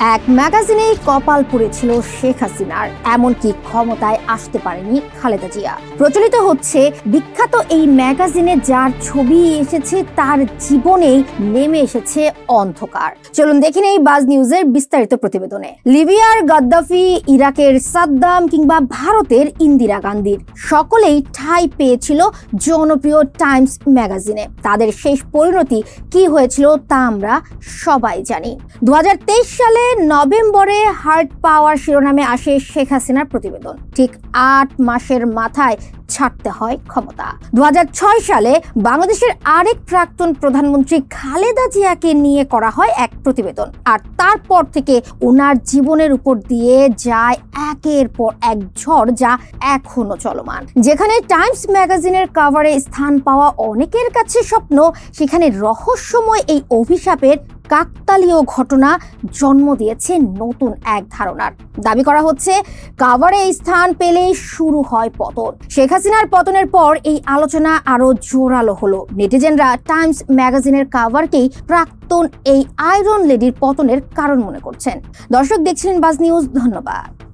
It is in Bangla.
এক ম্যাগাজিনেই কপাল পড়েছিল শেখ হাসিনার, এমনকি ক্ষমতায় আসতে পারেনি খালেদা জিয়া। প্রচলিত হচ্ছে, বিখ্যাত এই ম্যাগাজিনে যার ছবি এসেছে তার জীবনেই নেমে এসেছে অন্ধকার। চলুন দেখে নেই বাজ নিউজের বিস্তারিত প্রতিবেদনে। লিবিয়ার গাদ্দাফি, ইরাকের সাদ্দাম কিংবা ভারতের ইন্দিরা গান্ধীর, সকলেই ঠাঁই পেয়েছিল জনপ্রিয় টাইমস ম্যাগাজিনে। তাদের শেষ পরিণতি কি হয়েছিল তা আমরা সবাই জানি। দু হাজার তেইশ সালে নভেম্বরে হার্ট পাওয়ার শিরোনামে আসে শেখ হাসিনার প্রতিবেদন। ঠিক আট মাসের মাথায় ছাড়তে হয় ক্ষমতা। দু হাজার ছয় সালে বাংলাদেশের আরেক প্রাক্তন প্রধানমন্ত্রী খালেদা জিয়াকে নিয়ে করা হয় এক প্রতিবেদন। আর তারপর থেকে ওনার জীবনের উপর দিয়ে যায় একের পর এক ঝড় যা এখনও চলমান। যেখানে টাইমস ম্যাগাজিনের কাভারে স্থান পাওয়া অনেকের কাছে স্বপ্ন, সেখানে রহস্যময় এই অভিশাপের কাকতালীয় ঘটনা জন্ম দিয়েছে নতুন এক ধারণার। দাবি করা হচ্ছে, কাভারে এই স্থান পেলে শুরু হয় পতন। শেখ হাসিনার পতনের পর এই আলোচনা আরও জোরালো হলো। নেটিজেনরা টাইমস ম্যাগাজিনের কাভারকেই প্রাক্তন এই আয়রন লেডির পতনের কারণ মনে করছেন। দর্শক দেখছিলেন বাজ নিউজ, ধন্যবাদ।